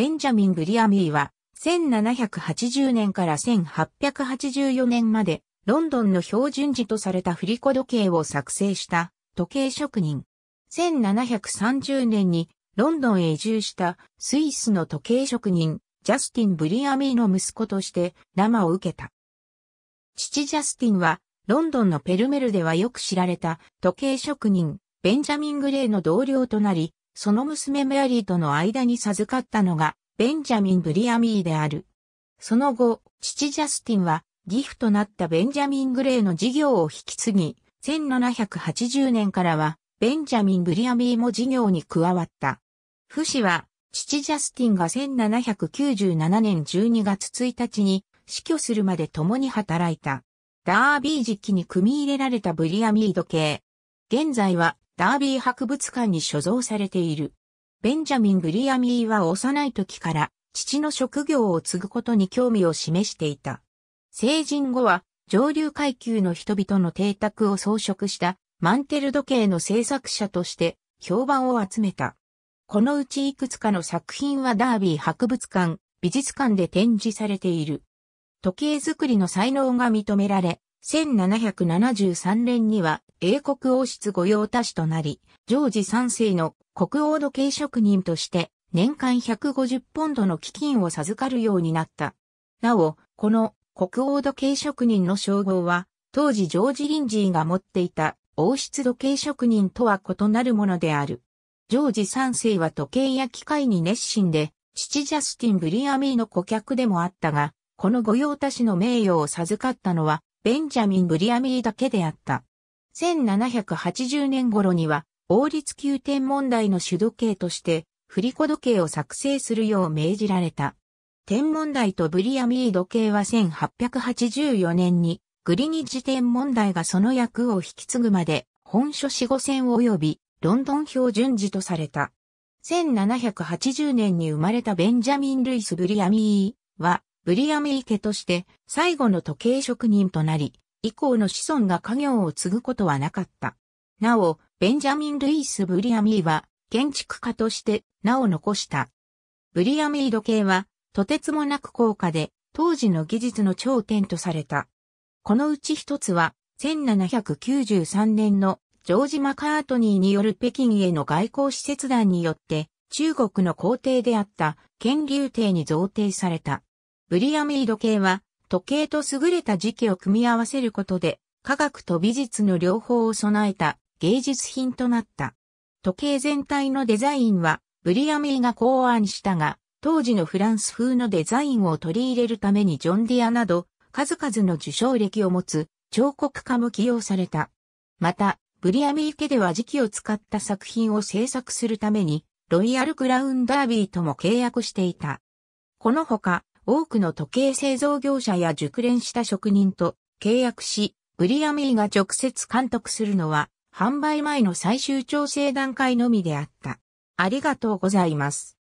ベンジャミン・ブリアミーは、1780年から1884年まで、ロンドンの標準時とされた振り子時計を作成した時計職人。1730年にロンドンへ移住したスイスの時計職人、ジャスティン・ブリアミーの息子として生を受けた。父ジャスティンは、ロンドンのペルメルではよく知られた時計職人、ベンジャミン・グレーの同僚となり、その娘メアリーとの間に授かったのが、ベンジャミン・ブリアミーである。その後、父ジャスティンは、ギフとなったベンジャミン・グレーの事業を引き継ぎ、1780年からは、ベンジャミン・ブリアミーも事業に加わった。フシは、父ジャスティンが1797年12月1日に死去するまで共に働いた。ダービー時期に組み入れられたブリアミード系。現在はダービー博物館に所蔵されている。ベンジャミン・ブリアミーは幼い時から父の職業を継ぐことに興味を示していた。成人後は上流階級の人々の邸宅を装飾したマンテル時計の制作者として評判を集めた。このうちいくつかの作品はダービー博物館、美術館で展示されている。時計作りの才能が認められ、1773年には英国王室御用達となり、ジョージ3世の国王時計職人として年間150ポンドの基金を授かるようになった。なお、この国王時計職人の称号は、当時ジョージ・リンジーが持っていた王室時計職人とは異なるものである。ジョージ3世は時計や機械に熱心で、父ジャスティン・ブリアミーの顧客でもあったが、この御用達の名誉を授かったのは、ベンジャミン・ブリアミーだけであった。1780年頃には、王立宮天問題の主時計として、振り子時計を作成するよう命じられた。天文台とブリアミー時計は1884年にグリニッジ天文台がその役を引き継ぐまで、本書四五線及び、ロンドン標準時とされた。1780年に生まれたベンジャミン・ルイス・ブリアミーは、ブリアミー家として最後の時計職人となり、以降の子孫が家業を継ぐことはなかった。なお、ベンジャミン・ルイス・ブリアミーは、建築家として名を残した。ブリアミー時計は、とてつもなく高価で、当時の技術の頂点とされた。このうち一つは、1793年のジョージ・マカートニーによる北京への外交使節団によって中国の皇帝であった建隆帝に贈呈された。ブリアミード系は時計と優れた時期を組み合わせることで科学と美術の両方を備えた芸術品となった。時計全体のデザインはブリアミーが考案したが、当時のフランス風のデザインを取り入れるためにジョンディアなど数々の受賞歴を持つ彫刻家も起用された。また、ブリアミー家では時期を使った作品を制作するために、ロイヤルクラウンダービーとも契約していた。このほか、多くの時計製造業者や熟練した職人と契約し、ブリアミーが直接監督するのは、販売前の最終調整段階のみであった。ありがとうございます。